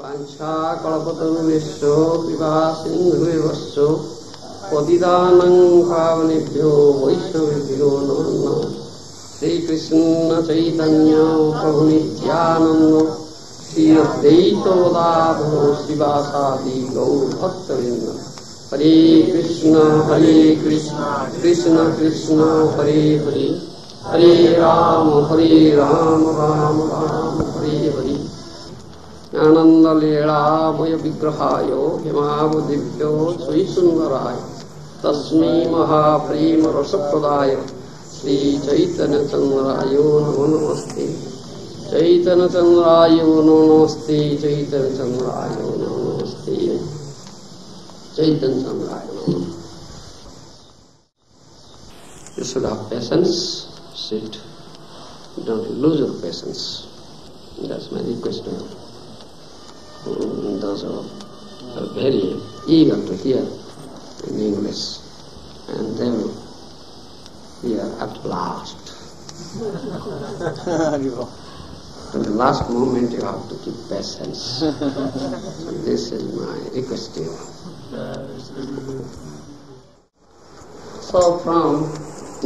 वाञ्छाकल्पतरुभ्यश्च कृपा सिन्धुभ्यश्च पतितानं पावनेभ्यो वैष्णवेभ्यो नमो। नमः श्रीकृष्ण चैतन्य प्रभु नित्यानन्द श्री अद्वैतोदाधो शिवासादि गौरभक्तवृन्द। हरे कृष्ण हरे कृष्ण कृष्ण कृष्ण, हरे हरे। हरे राम हरे राम राम राम, हरे हरे। आनन्दलीलामय विग्रहाय हिमावदिभ्यो श्रीसुन्दराय तस्मै महाप्रेम रसप्रदाय श्रीचैतन्यचन्द्राय नमो नमस्ते चैतन्यचन्द्राय नमो नमस्ते चैतन्यचन्द्राय नमो नमस्ते चैतन्यचन्द्राय नमो You should have patience, sit. Don't lose your patience. That's my request to you. Those who are very eager to hear in English, and they will hear at last. To the last moment, you have to keep patience. so this is my request to you. So, from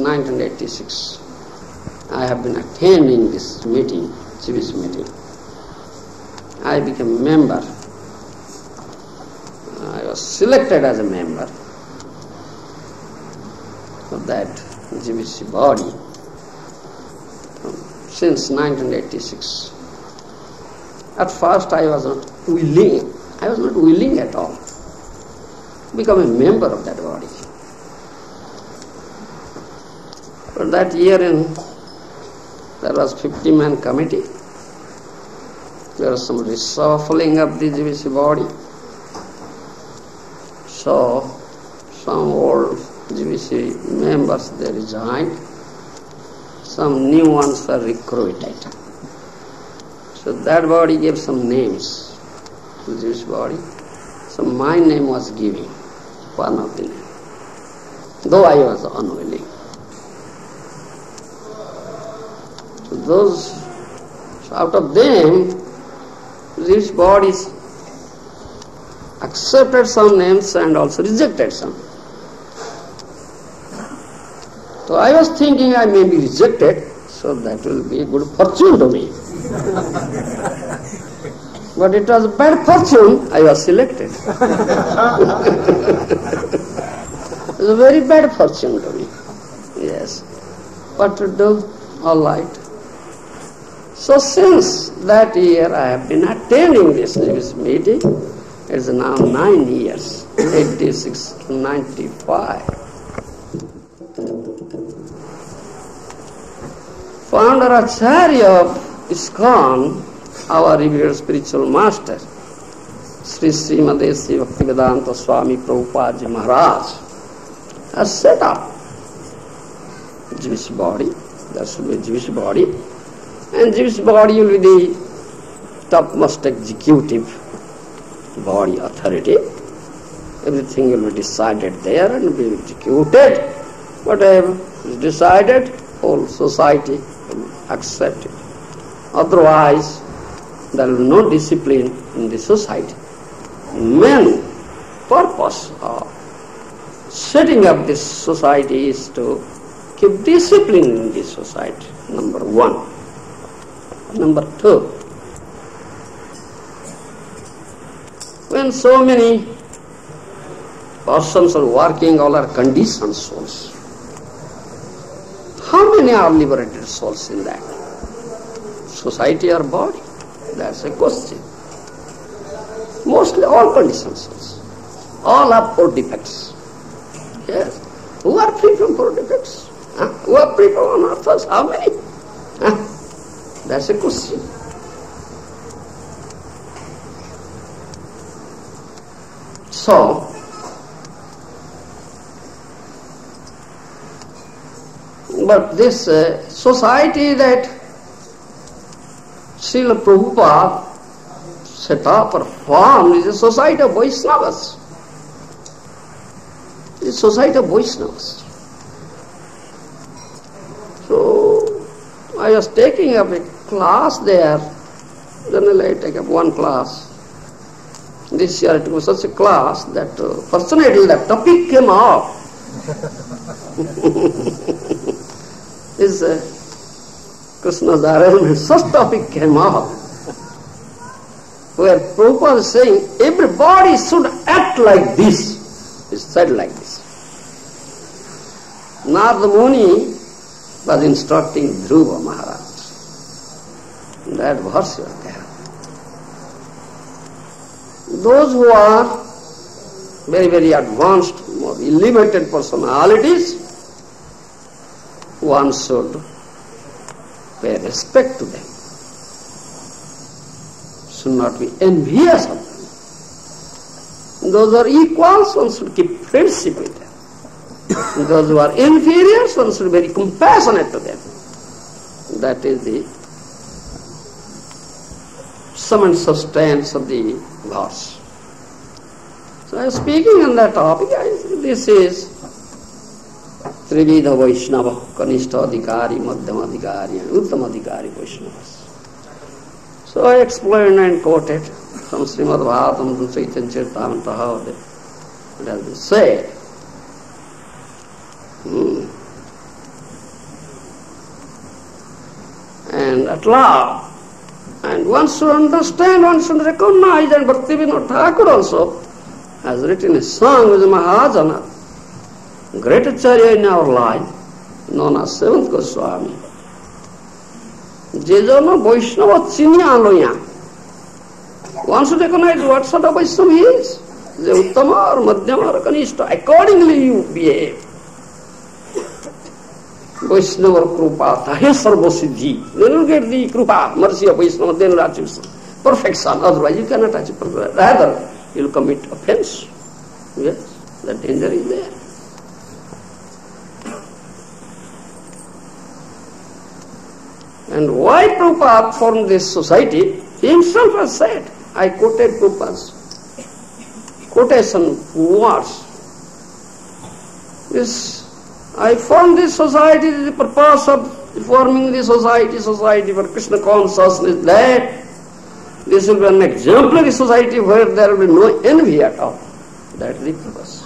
1986, I have been attending this meeting, Civis meeting. I became a member. I was selected as a member of that GBC body since 1986. At first I was not willing, I was not willing at all to become a member of that body. But that year in, there was 50 man committee there was some reshuffling of the GBC body. So, some old GBC members they resigned, some new ones were recruited. So that body gave some names to this body. So my name was given, one of the names, though I was unwilling. So those, so out of them, these bodies accepted some names and also rejected some. So I was thinking I may be rejected, so that will be a good fortune to me. but it was a bad fortune, I was selected. it was a very bad fortune to me. Yes. What to do? All right. So since that year I have been attending this news meeting. It's now nine years, 86 to 95. Founder Acharya of ISKCON, our revered spiritual master, Sri Srimad A.C. Bhaktivedanta Swami Prabhupada Maharaj, has set up GBC body, there should be a GBC body, and this body will be the topmost executive body authority. Everything will be decided there and be executed. Whatever is decided, whole society will accept it. Otherwise, there will be no discipline in the society. Main purpose of setting up this society is to keep discipline in this society, number one. Number two, when so many persons are working, all are conditioned souls. How many are liberated souls in that? Society or body? That's a question. Mostly all conditioned souls. All have four defects. Yes. Who are free from four defects? Huh? Who are free from unearths? How many? Huh? That's a question. So, but this uh, society that Srila Prabhupada set up or formed is a society of Vaishnavas. It's a society of Vaishnavas. So, I was taking up a class there. Generally, I take up one class This year it was such a class that uh, fortunately the topic came up. this uh, Krishna's arrangement, such topic came up. Where Prabhupada is saying everybody should act like this. Is said like this. Narada Muni was instructing Dhruva Maharaj. That verse was there. Those who are very, very advanced, more elevated personalities, one should pay respect to them. Should not be envious of them. Those are equals, one should keep friendship with them. Those who are inferiors, one should be very compassionate to them. That is the sum and substance of the verse. So I am speaking on that topic. This is Trividha Vaishnava, Kanishta Adhikari, Madhyam Adhikari, and Uttam Adhikari Vaishnavas. So I explained and quoted from Srimad Bhagavatam, from Chaitanya Charitamrita, how it has been said. And at last, and one should understand, one should recognize, and Bhaktivinoda Thakur also has written a song with Mahajana, great acharya in our line, known as Seventh Goswami. যে জন্য বৈষ্ণব চিনি আনো ইয়া One should recognize what sort of Vaishnava he is. যে উত্তম or মধ্যম or কনিষ্ঠ accordingly you behave. Sarva Siddhi. Then you get the Krupa, mercy of Vaishnava, then achieve perfection. Otherwise you cannot achieve. Rather, you commit offense. Yes, the danger is there. And why Prabhupada formed this society? He himself has said, I quoted Prabhupada's quotation words. This, I formed this society, the purpose of forming this society, society for Krishna consciousness, that this will be an exemplary society where there will be no envy at all. That is the purpose.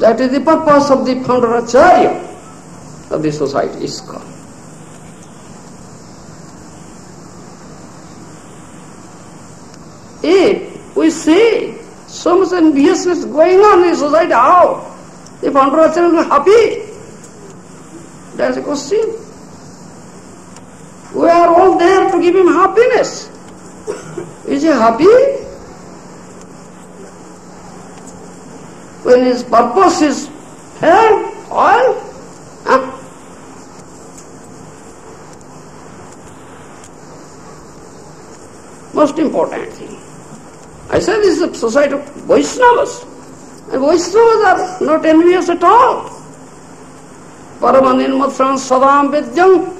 That is the purpose of the founder Acharya of the society is called. If we see so much enviousness going on in society, how? Founder Acharya will be happy? That's a question. We are all there to give him happiness. Is he happy? When his purpose is failed, oil, huh? Most important thing. I said this is a society of Vaishnavas. And Vaishnavas are not envious at all. Paramanirmatram sadam vidyam.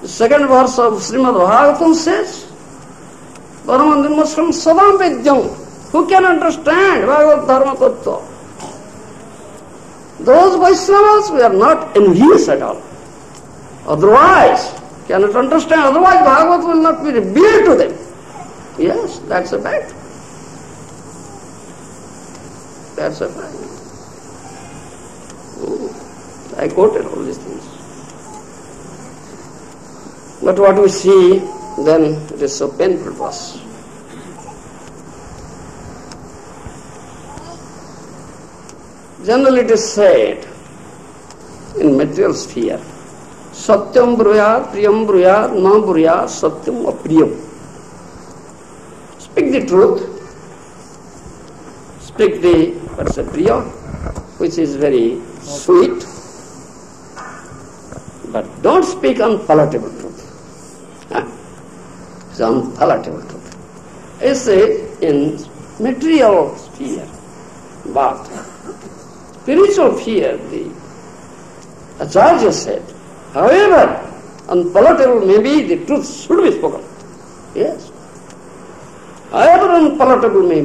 The second verse of Srimad Bhagavatam says, Paramanirmatram sadam vidyam. Who can understand Bhagavad Dharma Tattva? Those Vaishnavas we are not envious at all. Otherwise, cannot understand, otherwise Bhagavad will not be revealed to them. Yes, that's a fact. That's a fact. I quoted all these things. But what we see, then it is so painful to us. Generally it is said in material sphere, Satyam bruyat, priyam bruyat, na bruyat, satyam apriyam. Speak the truth. Speak the what's which is very sweet. But don't speak unpalatable truth. Huh? It's unpalatable truth. It's in material sphere, but spiritual sphere, the Acharya said, however unpalatable may be, the truth should be spoken. Yes. ආයතන පලට මේ